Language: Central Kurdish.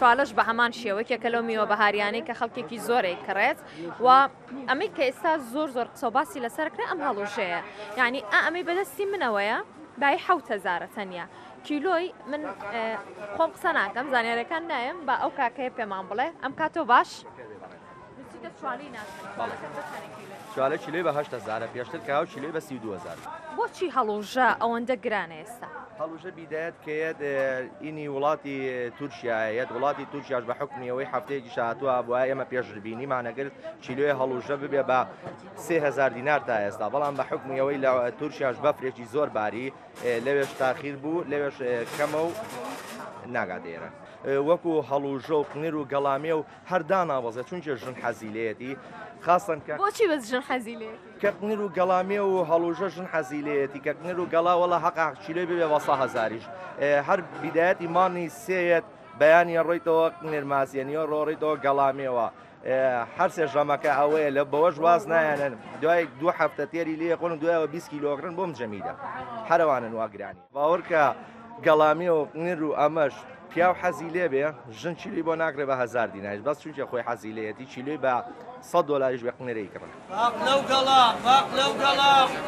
چالش بە هەمان شێوەیە کە لەو میوە بەهاریانەی کە خەڵکێکی زۆرەی کڕێت و ئەمەی کە ئێستا زۆر زۆر قسەباسی لەسەرکرێ ئەم هەڵوشەیە یعنی ئەمەی بەدەستی منەوەیە بای حوتەزارە تەنیا کیلۆی من خۆم قسە ناکەم زانیارەکان نایم بە ئەو کاکەیە پێمان بڵێ ئەم کاتۆ باش چالە چیلێ بە هەشتە زارە پێشتر کاو چیلێ بە سی دوزار بۆچی هەڵوژە ئەوەندە گرانە ئێستا هەڵوژە بیدایەت کەیەت ئینی وڵاتی تورکیایەت وڵاتی تورکیاش بە حکمیەوەی هەفتەیەکی شاتووە بووە ئێمە پێشبینی مانەگرت چیلوێ هەڵوژە ببێ بە 3000 دینار تا ئێستا بەڵام بە حکمیەوەی لە تورکیاش بەفرێکی زۆر باری لەوێش تاخیر بوو لەوێش کەمە و ناگادێرە وەکو هەڵوژە و قنیر و گەڵامێ و هەردا ناوەزە چونکە ژن حەزیلەتی خاستنکە بۆچی بە ژن حەزیلێ کە قنیر و گەڵامێ و هەڵوژە ژن حەزیلەتی کە قنیر و گەڵاوەڵە حەقاچیلێ بێ وەسە هزاریش هەر بیدایەتی مانی سێت بەیانی ڕێیتەوە قنیرماسیێنیە ڕۆڕیتەوە گەڵامێەوە. هەرسێ ژەمەکە ئەوەیە لە بەوەش واز نایەنن دوای دو هەفتە تێری لێ قۆن دوایەوە 20 کیلۆگرن بۆم جەمیدا هەروانن واگرانی باوەڕکە گەڵامی و نر و ئەمەش پیاو حەزی لێ بێ ژن چیلی بۆ ناگرێ بە هزار دیناش بەس چونکە خۆی حەزیلەتی چیلوی بە 100 دلاریش بێ قنەرەی کڕن. لەو گەڵام لەو گەڵام.